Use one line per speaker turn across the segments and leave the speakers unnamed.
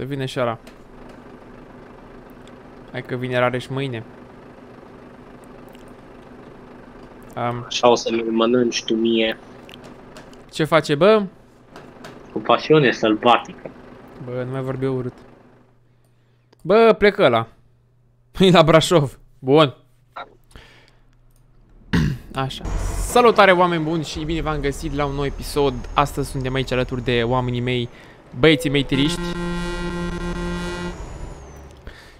Să vine și ăla. Hai că vine rare și mâine. Um,
Așa o să mi mănânci tu mie
ce face, bă?
cu pasiune sălbatică.
Bă, nu mai vorbi urât. Bă, plecă ăla. E la Brașov. Bun. Așa. Salutare oameni buni și bine v-am găsit la un nou episod. Astăzi suntem aici alături de oamenii mei, băieții mei tiriști.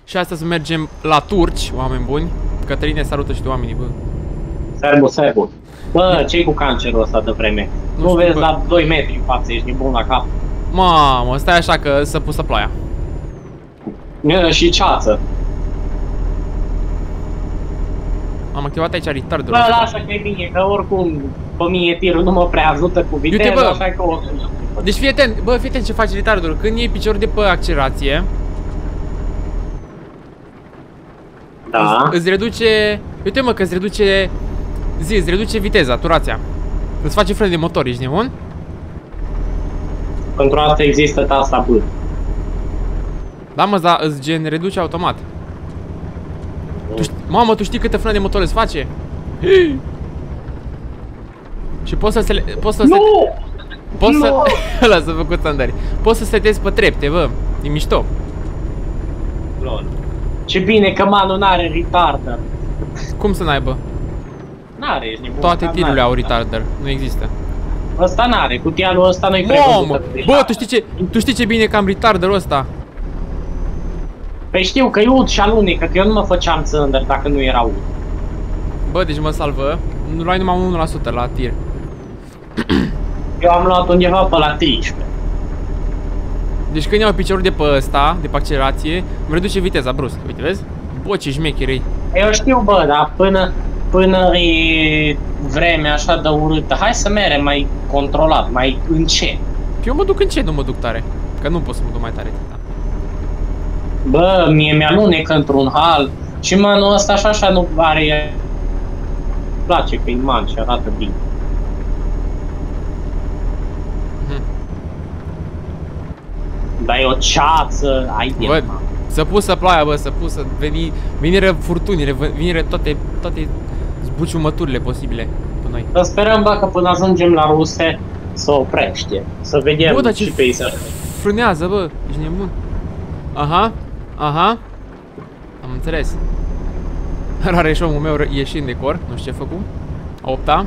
Și astăzi mergem la turci, oameni buni. Cătăline, salută și tu oamenii, bă.
Serbu, serbu. Bă, ce cu cancerul ăsta de vreme?
Nu
Nu,
știu,
vezi
bă.
la 2 metri în față, ești nebun la cap.
Mamă, stai așa că să pusă ploaia.
Mie și ceață.
Am activat aici retardul
Bă,
ăsta.
lasă că e bine, că oricum pe mine tirul nu mă prea ajută cu viteză,
Uite, bă.
așa că o
Deci fii atent, bă, fii atent ce face retardul. Când iei piciorul de pe accelerație,
Da.
îți, îți reduce... Uite mă că îți reduce... Zi, îți reduce viteza, turația. Îți face frân de motor, ești nebun?
Pentru asta există tasta B.
Da, mă, dar îți gen reduce automat. Tu știi, mamă, tu știi câte frâne de motor îți face? Și poți să se le, poți să se,
Nu!
poți să
nu!
ăla să făcut sandari. Poți să setezi pe trepte, bă. E mișto.
Lol. Ce bine că manul n-are retarder.
Cum să n-aibă?
N-are, ești nebun.
Toate
Ăsta
tirurile
n-are.
au retarder. Nu există.
Ăsta n-are, cutialul ăsta nu-i
Mamă!
prevăzută.
Bă, tu știi ce, tu știi ce bine că am retarderul ăsta?
Păi știu că e ud și alunecă, că eu nu mă făceam țândăr dacă nu era ud.
Bă, deci mă salvă. Nu luai numai 1% la tir.
Eu am luat undeva pe la 13.
Deci când iau piciorul de pe ăsta, de pe accelerație, îmi reduce viteza brusc. Uite, vezi? Bă, ce șmecheri
Eu știu, bă, dar până, până e vremea așa de urâtă, hai să merem mai controlat, mai încet.
Eu mă duc încet, nu mă duc tare. Că nu pot să mă duc mai tare. Da.
Bă, mie mi-alunecă într-un hal și manul ăsta așa așa nu are... Îmi place că e man și arată bine. Dar e o ceață, ai de
Văd.
man.
Să pusă ploaia, bă, să pusă veni, vinire furtunile, vă- vinire toate, toate zbuciumăturile posibile pe noi.
Să sperăm, bă, că până ajungem la ruse să oprește, să vedem
Bă, dar ce
și peisaj.
Frânează, bă, ești nebun. Aha, aha. Am înțeles. Rare și omul meu ră- ieșind de cor, nu știu ce făcut. A opta.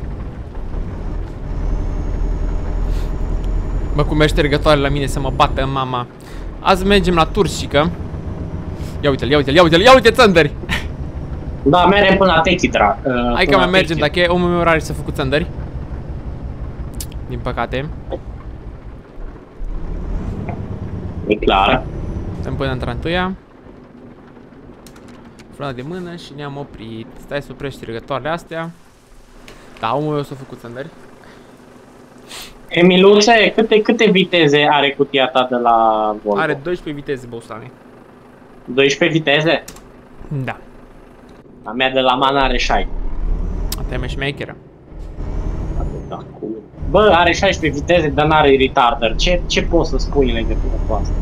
Bă, cum mergi ștergătoare la mine să mă bată mama. Azi mergem la Turcică. Ia uite-l, ia uite-l, ia uite-l, ia uite țândări!
Da, mergem până la Techidra. Uh,
Hai că
până
mai
la
mergem,
Techidra.
dacă e omul meu rare să făcut țândări. Din păcate.
E clar.
Stăm până într întâia. Frâna de mână și ne-am oprit. Stai să oprești ștergătoarele astea. Da, omul meu s-a făcut țândări.
Emiluțe, câte, câte viteze are cutia ta de la Volvo?
Are 12 viteze Bosane.
12 viteze?
Da.
A mea de la Man are 6.
Asta e mai șmecheră.
Da, cu... Bă, are 16 viteze, dar n-are retarder. Ce, ce poți să spui în legătură cu asta?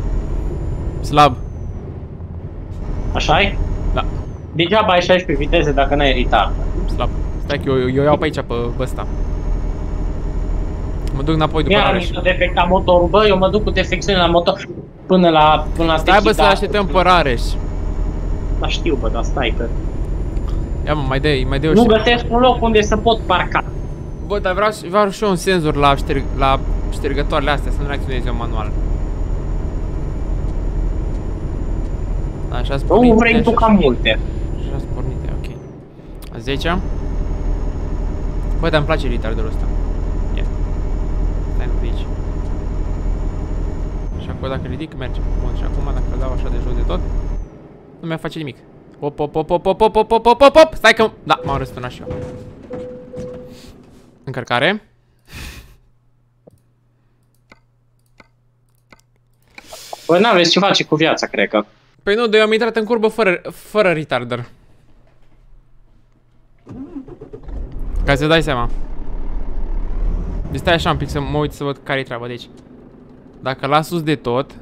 Slab.
așa -i?
Da.
Degeaba ai 16 viteze dacă n-ai retarder.
Slab. Stai că eu, eu iau pe aici, pe, pe ăsta. Mă duc înapoi după
Iar
Rareș.
mi s-a defectat motorul, bă, eu mă duc cu defecțiune la motor până la, până la
Stai bă să
Techidra.
așteptăm pe Rareș.
Da, știu, bă, dar stai că...
Ia mă, mai dă mai dă
Nu găsesc un loc unde să pot parca.
Bă, dar vreau, vreau și eu un senzor la, șterg, la ștergătoarele astea, să nu reacționez eu manual. Așa
Nu vrei tu cam multe.
Așa spornite, ok. A 10 Bă, dar îmi place retarderul ăsta. Ia. Stai nu pe aici. Și acum dacă ridic, merge. Bun, și acum dacă îl dau așa de jos de tot. Nu mi-a face nimic. Op, op, op, op, op, op, op, op, op, op, op. Stai că... Da, m-am răsturnat și eu. Încărcare.
Bă, n-aveți ce face cu viața, cred că.
Păi nu, eu am intrat în curbă fără, fără retarder. Ca să dai seama. Deci stai așa un pic să mă uit să văd care-i treaba de aici. Dacă las sus de tot...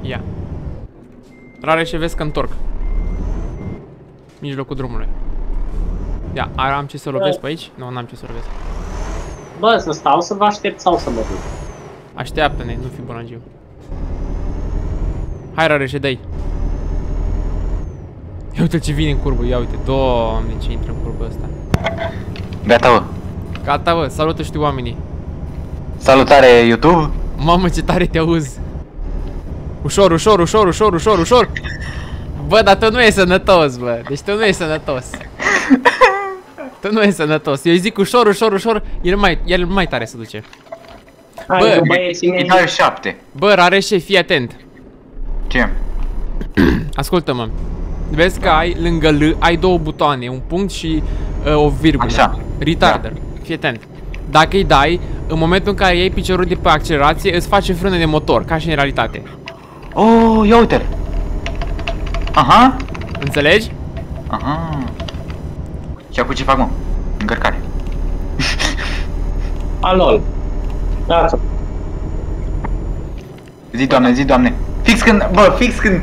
Ia. Rare și vezi că întorc. Mijlocul drumului. Ia, am ce să lovesc pe aici? Nu, n-am ce să lovesc.
Bă, să stau să vă aștept sau să mă duc?
Așteaptă-ne, nu fi bunagiu. Hai, Rareșe, dai. Ia uite ce vine în curbă, ia uite, doamne ce intră în curbă ăsta.
Gata, bă.
Gata, bă, salută știu oamenii.
Salutare, YouTube.
Mamă, ce tare te auzi. Ușor, ușor, ușor, ușor, ușor, ușor. Bă, dar tu nu e sănătos, bă. Deci tu nu e sănătos. tu nu e sănătos. Eu îi zic ușor, ușor, ușor, el mai, el mai tare se duce.
Hai,
Bă,
bă, băieții mei,
Dai 7.
Bă, Rareșe, fii atent.
Ce?
Ascultă-mă. Vezi că ai lângă L, ai două butoane, un punct și uh, o virgulă.
Așa.
Retarder. Fii atent. Dacă îi dai, în momentul în care iei piciorul de pe accelerație, îți face frână de motor, ca și în realitate.
Oh, ia uite-l. Aha.
Înțelegi?
Aha. Și acum ce fac, mă? Încărcare.
alol. Gata.
Zi, doamne, zi, doamne. Fix când, bă, fix când,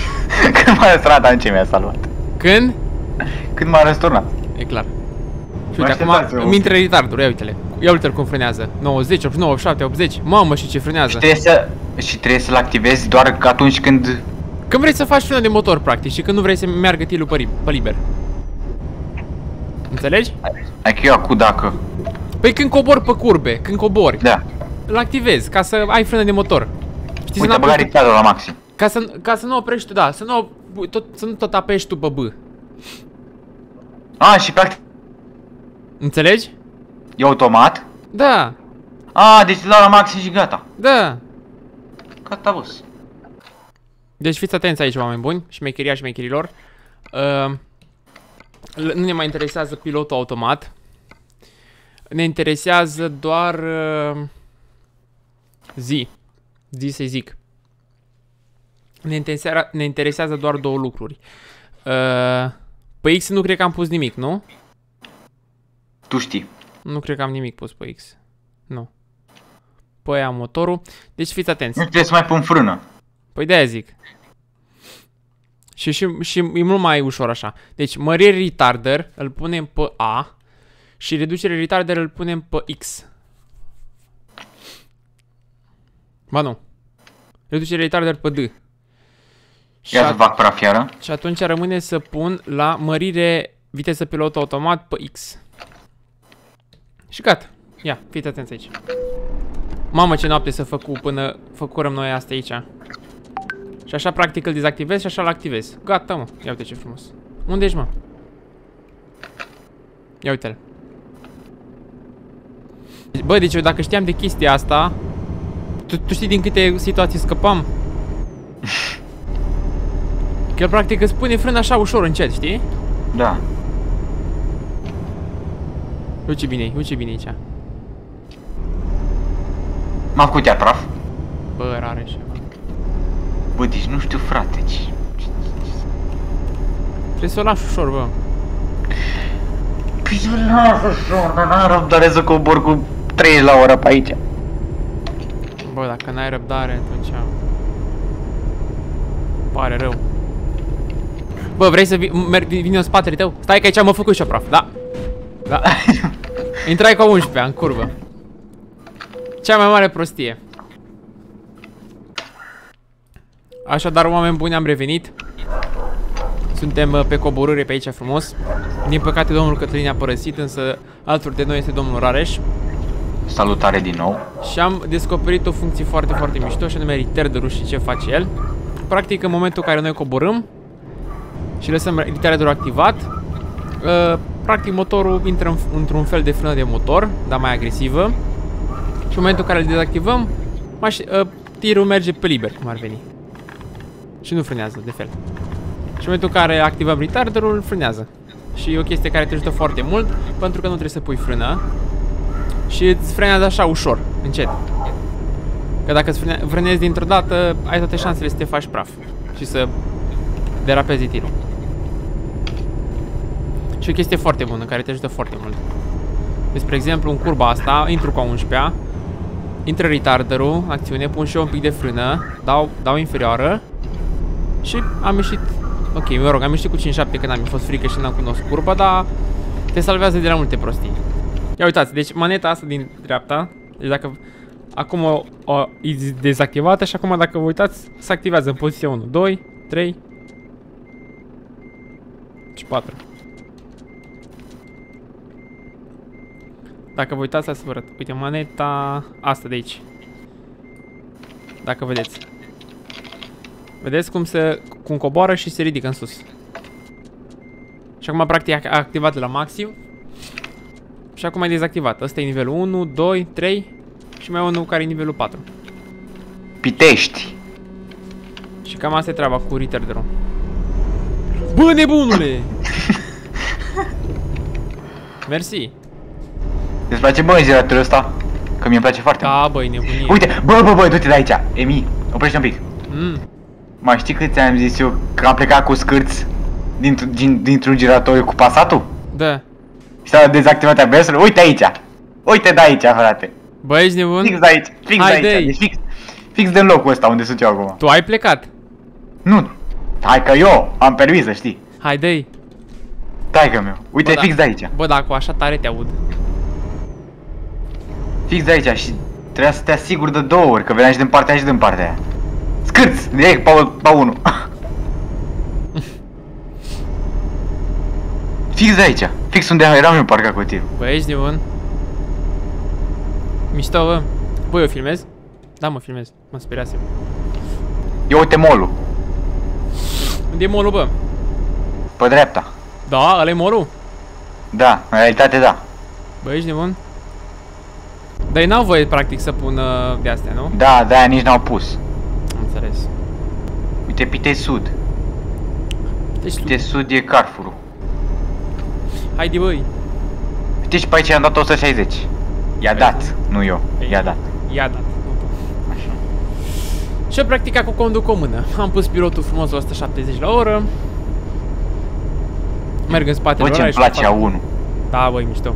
când m-a răsturnat, am ce mi-a salvat.
Când?
Când m-a răsturnat.
E clar. Și
Mă
uite, acum
așteptați,
îmi
mă.
intră retardul, ia uite-le. Ia uite-l cum frânează. 90, 89, 7, 80. Mamă, și ce frânează.
Și trebuie să, și trebuie să-l activezi doar atunci când...
Când vrei să faci frână de motor, practic, și când nu vrei să meargă tilul pe, ri- pe liber. Înțelegi?
Adică eu acum dacă...
Păi când cobori pe curbe, când cobori,
Da.
îl activezi ca să ai frână de motor. Știi,
Uite,
să
a
nu
băgat
apeși tu,
riptadul la maxim.
ca, să, ca să nu oprești tu, da, să nu, tot, să nu tot apeși tu pe B.
A, și practic
Înțelegi?
e automat.
Da,
A, deci la la maxim și gata.
da.
Gata, boss.
Deci fiți atenți aici, oameni buni, șmecheria șmecherilor. Uh, l- nu ne mai interesează pilotul automat. Ne interesează doar uh, zi. Zi să zic. Ne interesează, ne interesează doar două lucruri. Uh, pe X nu cred că am pus nimic, nu?
Tu știi.
Nu cred că am nimic pus pe X. Nu. Pe aia am motorul. Deci fiți atenți.
Nu trebuie să mai pun frână.
Păi de-aia zic. Și, și, și e mult mai ușor așa. Deci mărire retarder îl punem pe A și reducere retarder îl punem pe X. Ba nu. Reducere retarder pe D. Și,
Ia să
at-
fac prafiară.
și atunci rămâne să pun la mărire viteză pilot automat pe X. Și gata. Ia, fiți atenți aici. Mamă ce noapte să făcu până făcurăm noi asta aici. Și așa practic îl dezactivez și așa îl activez. Gata mă, ia uite ce frumos. Unde ești mă? Ia uite-l. Bă, deci eu dacă știam de chestia asta, tu, tu știi din câte situații scăpam? Că el practic îți pune frână așa ușor încet, știi?
Da.
Uite ce bine e, uite ce bine e aici.
M-am făcut ea praf.
Bă, rare și
Bă, deci nu știu, frate. ce-
Trebuie să o lași ușor, bă.
Păi eu lasă ușor, dar n-am răbdare să cobor cu 30 la oră pe aici.
Bă, dacă n-ai răbdare, atunci... Pare rău. Bă, vrei să vii, merg, vin în spatele tău? Stai că aici am făcut și eu praf, da? Da. Intrai cu 11 în curvă. Cea mai mare prostie. Așadar, oameni buni, am revenit. Suntem uh, pe coborâre pe aici frumos. Din păcate, domnul Cătălin a părăsit, însă alături de noi este domnul Rareș.
Salutare din nou.
Și am descoperit o funcție foarte, foarte mișto și anume retarderul și ce face el. Practic, în momentul în care noi coborâm și lăsăm retarderul activat, uh, practic motorul intră în- într-un fel de frână de motor, dar mai agresivă. Și în momentul în care îl dezactivăm, maș- uh, tirul merge pe liber, cum ar veni. Și nu frânează, de fel. Și în momentul în care activăm retarderul, frânează. Și e o chestie care te ajută foarte mult, pentru că nu trebuie să pui frână. Și îți frânează așa ușor, încet. Că dacă îți frâne- frânezi dintr-o dată, ai toate șansele să te faci praf. Și să derapezi tirul. Și o chestie foarte bună, care te ajută foarte mult. Despre exemplu, în curba asta, intru cu a 11 intră retarderul, acțiune, pun și eu un pic de frână, dau, dau inferioară și am ieșit, ok, mă rog, am ieșit cu 5-7 când am fost frică și n-am cunoscut curba, dar te salvează de la multe prostii. Ia uitați, deci maneta asta din dreapta, deci dacă acum o, o e dezactivată și acum dacă vă uitați, se activează în poziția 1, 2, 3 și 4. Dacă vă uitați, să vă arăt. Uite, maneta asta de aici. Dacă vedeți. Vedeți cum se cum coboară și se ridică în sus. Și acum practic a activat la maxim. Și acum e dezactivat. Ăsta e nivelul 1, 2, 3 și mai unul care e nivelul 4.
Pitești.
Și cam asta e treaba cu retarderul. Bă, nebunule! Mersi.
Îți place bă generatorul ăsta? Că mie îmi place foarte mult.
Da, băi, nebunie.
Uite, bă, bă, bă, du-te de aici. Emi, oprește un pic.
Mm.
Mai știi cât ți-am zis eu că am plecat cu scârți dintr- din, dintr-un giratoriu cu pasatul?
Da.
Și s-a dezactivat ABS-ul? Uite aici! Uite de aici, frate!
Bă, ești nebun?
Fix de aici, fix
Hai,
de aici,
dă-i.
deci fix, fix de locul ăsta unde sunt eu acum.
Tu ai plecat.
Nu, hai că eu am permis să știi.
Hai, dă-i.
Stai că meu, uite
Bă, da.
fix de aici,
Bă, dacă așa tare te aud.
Fix de aici și trebuia să te asiguri de două ori, că veneam și din partea aia și din partea aia. Scârți, direct pe, pe unul. fix de aici, fix unde eram eu parcat cu tirul.
Bă, ești nebun? Mișto, bă. Bă, eu filmez? Da, mă filmez. Mă speriasem.
Ia uite molul,
Unde e molul, bă?
pe dreapta.
Da, ăla e molul?
Da, în realitate da.
Bă, ești nebun? Dar ei n-au voie, practic, să pună de astea, nu?
Da, de-aia nici n-au pus.
Am înțeles.
Uite, Pitei Sud.
Deci,
Pitei Sud e Carrefour-ul.
haide, băi.
Uite și pe aici am dat 160. I-a dat, nu eu. I-a dat.
Ia dat. nu tu. Și eu practic cu conduc o mână. Am pus pilotul frumos la 170 la oră. Merg în spatele
Bă, ce-mi
orașului,
place
fac-
A1.
Da, băi, mișto.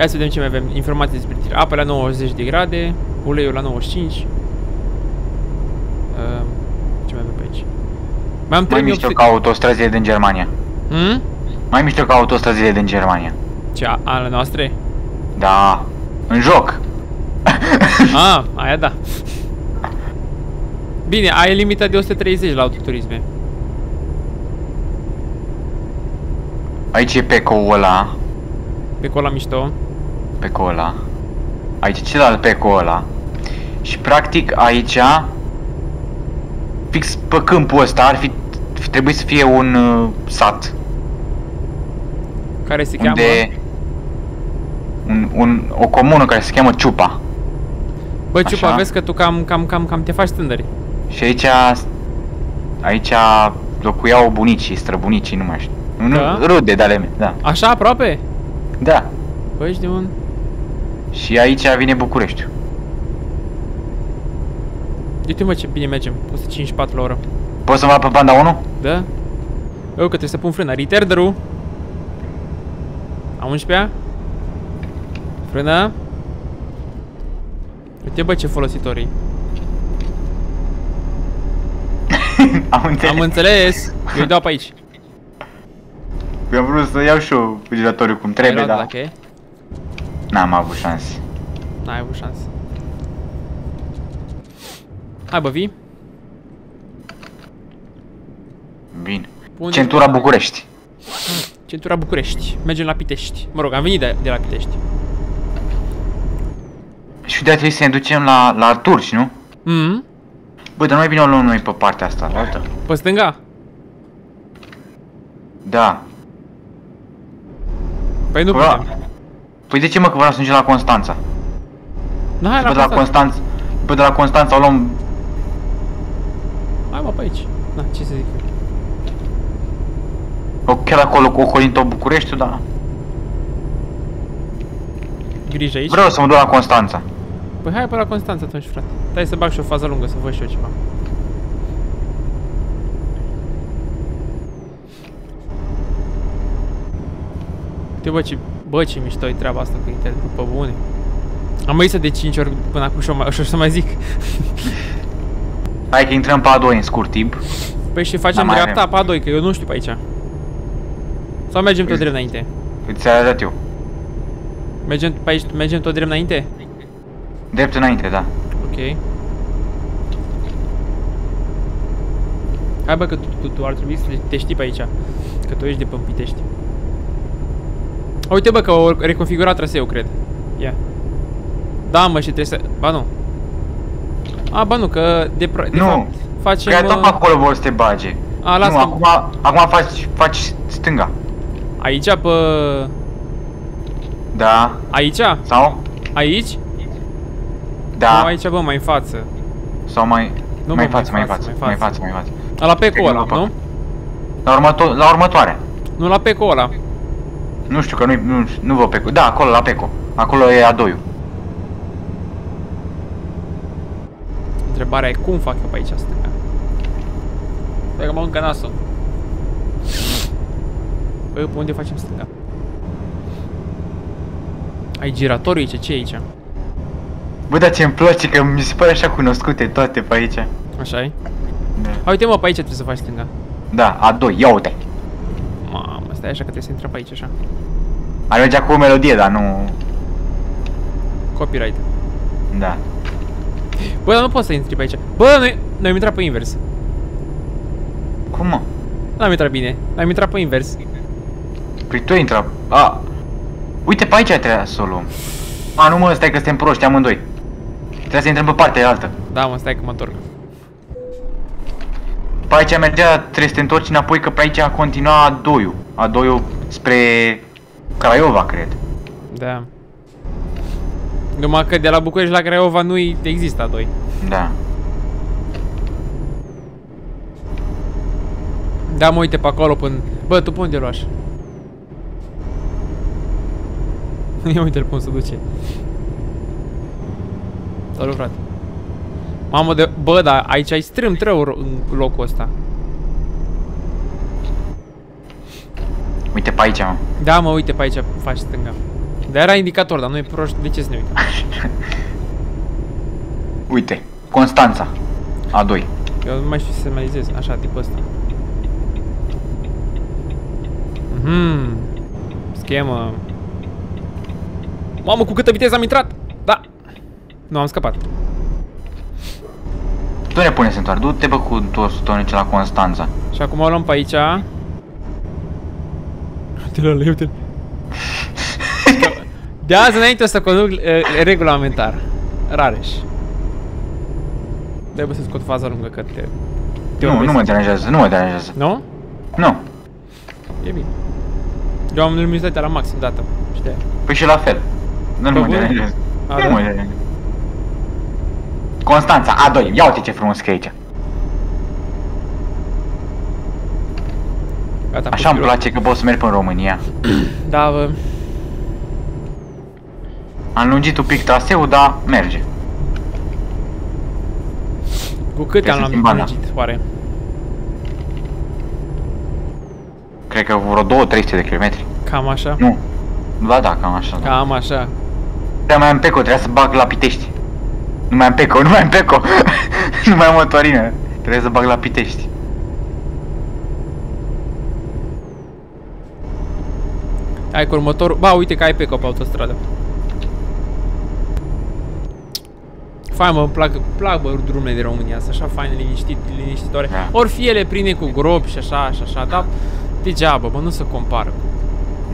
Hai să vedem ce mai avem. Informații despre tir. Apă la 90 de grade, uleiul la 95. Uh, ce mai avem pe aici? Mai am
Mai mișto ca autostrăzile din Germania.
Hmm?
Mai mișto ca autostrăzile din Germania.
Ce, a- ale noastre?
Da, în joc.
Ah, aia da. Bine, ai limita de 130 la autoturisme.
Aici e pecoul ăla.
Pe cola mișto.
Pecoul ăla. Aici e celălalt pecou ăla. Și practic aici, fix pe câmpul ăsta, ar fi, trebuie să fie un uh, sat.
Care se cheamă...
Unde... Un, un, o comună care se cheamă Ciupa.
Bă, Ciupa,
Așa.
vezi că tu cam, cam, cam, cam te faci tândări.
Și aici, aici locuiau bunicii, străbunicii, nu mai știu. Nu,
Da?
rude de ale mele, da.
Așa, aproape?
Da.
Bă, ești de un...
Și aici vine Bucureștiul.
Uite mă ce bine mergem, 154 la oră.
Poți să mă pe banda 1?
Da? Eu că trebuie să pun frâna. Retarderul. A 11 Frână. Uite bă ce folositorii.
Am înțeles.
Am înțeles. Eu îi dau pe aici.
Eu am vrut să iau și eu giratoriu cum
Ai
trebuie,
luat
dar
Dacă e.
n-am avut șanse.
N-ai avut șansă. Hai bă, vii?
Bine.
Pune-
Centura București.
Centura București. Mergem la Pitești. Mă rog, am venit de, de la Pitești.
Și de trebuie să ne ducem la, la turci, nu?
Mhm.
Bă, dar nu mai bine o luăm noi pe partea asta, la altă.
Pe stânga?
Da.
Păi nu
Bă,
putem.
Păi de ce mă că vreau să ajungem la Constanța?
Nu, hai
Bă,
la
de la
Constanța.
Constanța, bă, de la Constanța o luăm
Hai mă pe aici. Na, ce să zic eu.
O, chiar acolo cu ocolind tot Bucureștiul, da.
Grijă aici.
Vreau să mă duc la Constanța.
Păi hai pe la Constanța atunci, frate. Stai să bag și o fază lungă, să văd și eu ceva. Uite bă ce, bă ce mișto e treaba asta cu internet, pe bune. Am mai zis de 5 ori până acum și o, mai, și o să mai zic.
Hai că intrăm pe A2 în scurt timp.
Păi și facem
Da, mai
dreapta pe A2, că eu nu știu pe aici. Sau mergem tot drept înainte?
Îți arăt eu.
Mergem pe aici, mergem tot drept înainte?
Drept înainte, da.
Ok. Hai bă că tu, tu, tu ar trebui să te știi pe aici. Că tu ești de Pămpitești. Uite bă că au reconfigurat traseul, cred. Ia. Da mă și trebuie să... Ba nu. A, ba nu, că de, pro... de
Nu.
fapt facem...
Că tot
uh,
pe acolo vor să te bage.
A, las
nu,
că-
acum, acum faci, faci stânga.
Aici pe...
Da.
Aici?
Sau?
Aici?
Da.
Nu, aici bă, mai în față.
Sau mai...
Nu,
mai
mă,
față, mai
mai
față,
față,
mai
mai
față, mai față.
La pe
Cred că
ăla,
nu,
nu?
La, următo- la următoare.
Nu la pe ăla.
Nu știu că nu, nu, nu vă Peco. Da, acolo la Peco. Acolo e a doiul.
Întrebarea e cum fac eu pe aici stânga? Stai că mă încă nasul. Bă, pe unde facem stânga? Ai giratoriu aici? Ce e aici?
Bă, dar ce-mi place că mi se pare așa cunoscute toate pe aici.
Așa e?
Da.
Hai, uite mă, pe aici trebuie să faci stânga.
Da, a doi, ia uite.
Mamă, stai așa că trebuie să intrăm pe aici, așa.
Ar mergea cu o melodie, dar nu...
Copyright.
Da.
Bă, dar nu poți să intri pe aici. Bă, noi, noi am intrat pe invers.
Cum mă?
N-am intrat bine. Am intrat pe invers.
Păi tu intra... A. Uite, pe aici trebuia să o luăm. A, nu mă, stai că suntem proști amândoi. Trebuie să intrăm pe partea altă.
Da, mă, stai că mă întorc.
Pe aici mergea, trebuie să te întorci înapoi, că pe aici continua a doiul. A doiul spre Craiova, cred.
Da. Numai că de la București la Craiova nu există a doi.
Da.
Da, mă uite pe acolo până... Bă, tu pe unde luași? Ia uite-l cum se duce. Salut, frate. Mamă de... Bă, dar aici ai strâm trău în locul ăsta.
Uite pe aici, mă.
Da, mă, uite pe aici, faci stânga. Dar era indicator, dar noi proști, de ce să ne uităm?
Uite, Constanța. A doi.
Eu nu mai știu să semnalizez, așa, tipul ăsta. Mhm. Schemă. Mamă, cu câtă viteză am intrat! Da! Nu, am scăpat.
Tu ne pune să întoarcă. Du-te bă cu toți tonice la Constanța.
Și acum o luăm pe aici. Uite-l ăla, uite-l. De azi înainte o să conduc uh, regulamentar. Rareș. Trebuie să scot faza lungă că te... te
Nu,
opresc.
nu mă deranjează, nu mă deranjează.
Nu?
Nu.
E bine. Eu am luminozitatea la maxim dată. Știi?
Păi și la fel. Nu
Pe
mă
bune?
deranjează.
A,
Nu
da?
mă deranjează. Constanța, A2. Ia uite ce frumos că e aici.
Gata, am
Așa
pus
îmi place că pot să merg până în România.
Da, bă.
Am lungit un pic traseul, dar merge.
Cu cât
Trebuie
am
să schimb bana.
lungit, oare?
Cred că vreo 2-300 de kilometri.
Cam așa?
Nu. Ba da, cam așa. Da.
Cam așa.
Da, mai am Peco, trebuia să bag la Pitești. Nu mai am Peco, nu mai am Peco. nu mai am motorină. Trebuie să bag la Pitești.
Hai cu următorul. Ba, uite că ai pe pe autostradă. Fain, mă, îmi plac, plac bă, drumurile de România, sunt așa faine, liniștit, liniștitoare.
Da.
Or fi ele pline cu gropi și așa, și așa, dar degeaba, bă, nu se compară.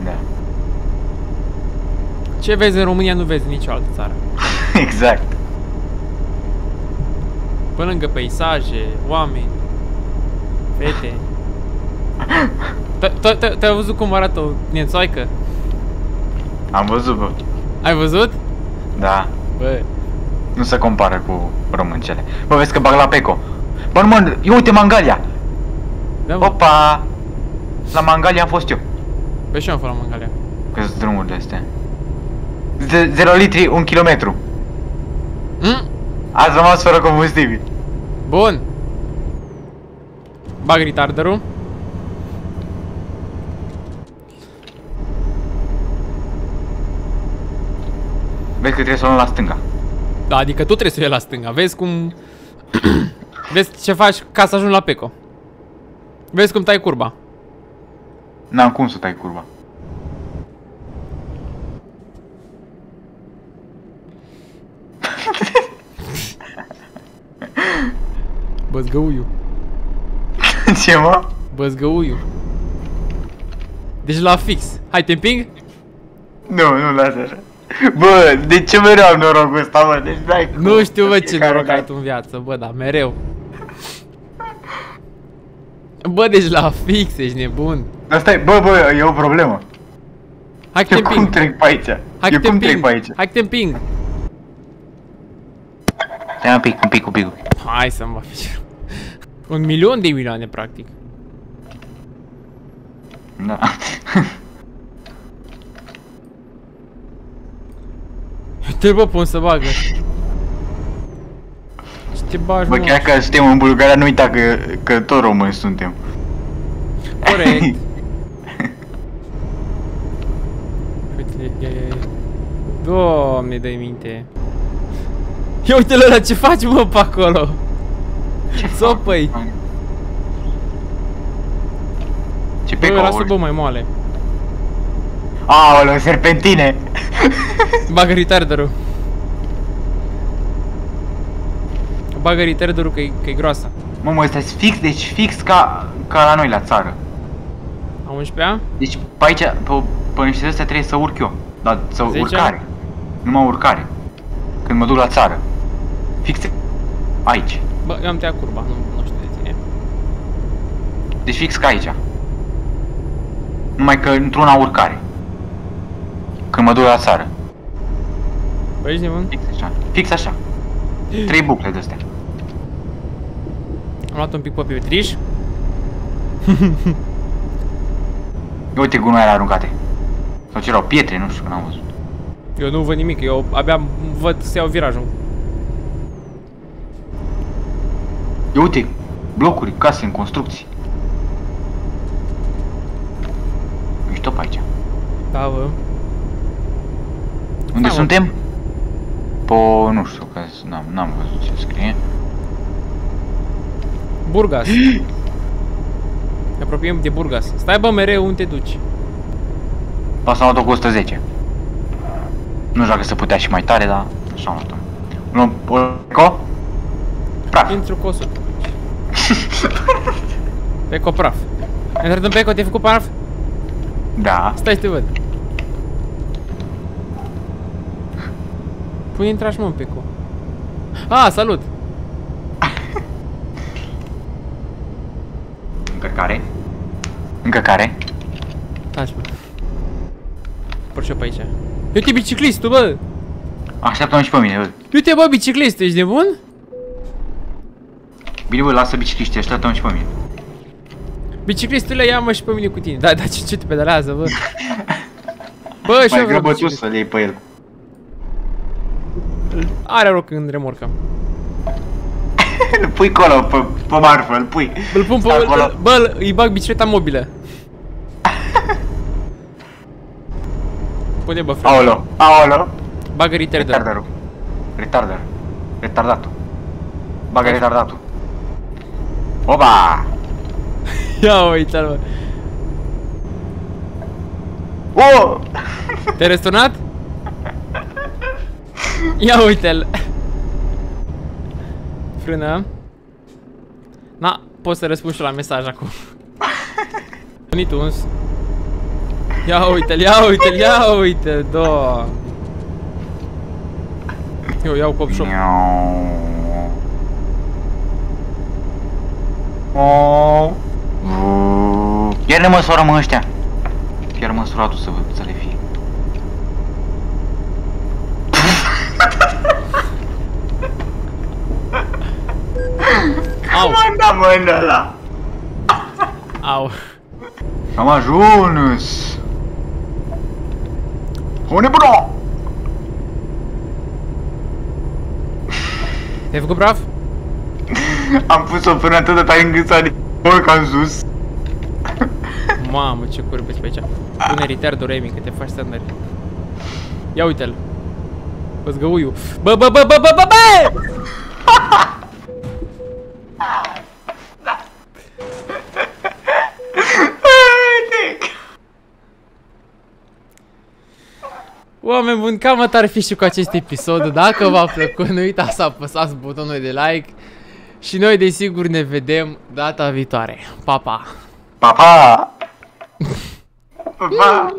Da.
Ce vezi în România nu vezi în nicio altă țară.
exact.
Pe lângă peisaje, oameni, fete. Te- te- te- Te-ai văzut cum arată o nețoaică?
Am văzut, bă.
Ai văzut?
Da.
Bă,
Nu se compară cu româncele. Bă, vezi că bag la Peco. Bă, nu mă, ia uite Mangalia.
Da, mă.
Opa! La Mangalia am fost eu.
Pe și eu am fost la Mangalia.
Că sunt drumuri de astea. 0 litri, 1 kilometru.
Mm?
Ați rămas fără combustibil.
Bun. Bag retarderul.
Vezi că trebuie să o luăm la stânga.
Da, adică tu trebuie să iei la stânga. Vezi cum... Vezi ce faci ca să ajungi la Peco. Vezi cum tai curba.
N-am cum să tai curba.
Băzgăuiu.
Ce mă?
Băzgăuiu. Deci la fix. Hai, te împing?
Nu, nu lasă așa. Bă, de ce mereu am norocul ăsta, mă? Deci dai cu-
Nu știu, bă, ce
fiecare
noroc ai
dată.
tu în viață, bă, da, mereu. Bă, deci la fix, ești nebun.
Dar stai, bă, bă, e o problemă.
Hai că te
Eu cum
împing.
trec pe aici?
Hai
Eu
că te
cum trec
împing.
pe aici?
Hai că te împing.
Stai un pic, un pic, un pic.
Hai să-mi va fi. Un milion de milioane, practic.
Da.
Te bă, pun să bagă. Ce te bagi,
Bă,
mă?
chiar că suntem în Bulgaria, nu uita că, că tot români suntem.
Corect. Uite, ia, ia, ia. Doamne, dă-i minte. Ia uite-l ăla ce faci, mă, pe acolo. Țopăi.
Ce
Bă,
pe
lasă bă mai moale.
Aoleu, serpentine!
Bagă retarderul. Bagă retarderul că e, că e groasă.
Mamă, ăsta e fix, deci fix ca, ca la noi la țară.
A 11-a?
Deci pe aici, pe, pe niște astea trebuie să urc eu. Dar să
Zecea?
urcare. Numai urcare. Când mă duc la țară. Fix aici.
Bă, eu am tăiat curba, nu, nu știu de tine.
Deci fix ca aici. Numai că într-una urcare. Când mă duc la țară.
Bă, ești nebun?
Fix așa. Fix așa. Trei bucle de astea.
Am luat un pic pe pietriș.
Uite gunoaiele aruncate. Sau ce erau? Pietre, nu știu, că n-am văzut.
Eu nu văd nimic, eu abia văd să iau virajul.
Ia uite, blocuri, case în construcții. Mișto pe aici.
Da, bă.
Unde
Hai, mă.
suntem? Po, nu știu, că n-am, n-am văzut ce scrie.
Burgas. Ne apropiem de Burgas. Stai bă mereu unde te duci.
Pas am luat cu 110. Nu știu dacă se putea și mai tare, dar așa am luat Luăm Polco? Praf.
Intru cu 100. Peco praf. Ai intrat în Peco, te-ai făcut praf?
Da.
Stai să te văd. Pune intra și mă în Peco. Ah, salut!
Încărcare. Încărcare.
Taci, mă. Porci pe aici. Uite biciclistul, bă!
Așteaptă-mă și pe mine, bă.
Uite, bă, biciclist, ești nebun?
Bine, bă, lasă bicicliștii, așteaptă-mă și pe mine.
Biciclistule, ia-mă și pe mine cu tine. Da, da, ce, ce te pedalează, bă? Bă, și
Mai
eu vreau
grabă tu
biciclist.
să-l iei pe el.
Are loc în remorcă.
Îl pui acolo, pe, pe marfă, îl pui.
Îl pun pe...
Stă acolo.
îl- Bă, îl- îi bag bicicleta mobilă. Pune, bă, frate.
Aolo, aolo.
Bagă retarder.
Retarderul. Retarder. Retardatul. Bagă retardatul. Oba!
Ia uite-l, bă.
Oh!
Te-ai răsturnat? Ia uite-l. Frână. Na, poți să răspunzi și la mesaj acum. Venit uns. Ia uite-l, ia uite-l, ia uite-l, da. Eu iau cop shop.
Oh. Iar ne măsoară mă ăștia. Chiar măsuratul să, vă- să le fie.
Au!
mă, în ăla.
Au.
Am ajuns. Unde bro?
Te-ai făcut brav?
Am pus-o până atât de tare încât s-a ridicat în sus.
Mamă, ce curbeți pe aici. Pune retardul Remi, că te faci standard. Ia uite-l. Păzgăuiu. Bă, bă, bă, bă, bă, bă, bă! Oameni buni, cam atât ar fi și cu acest episod. Dacă v-a plăcut, nu uitați să apăsați butonul de like. Și noi, desigur, ne vedem data viitoare. Pa, pa!
Pa, pa! Pa, pa!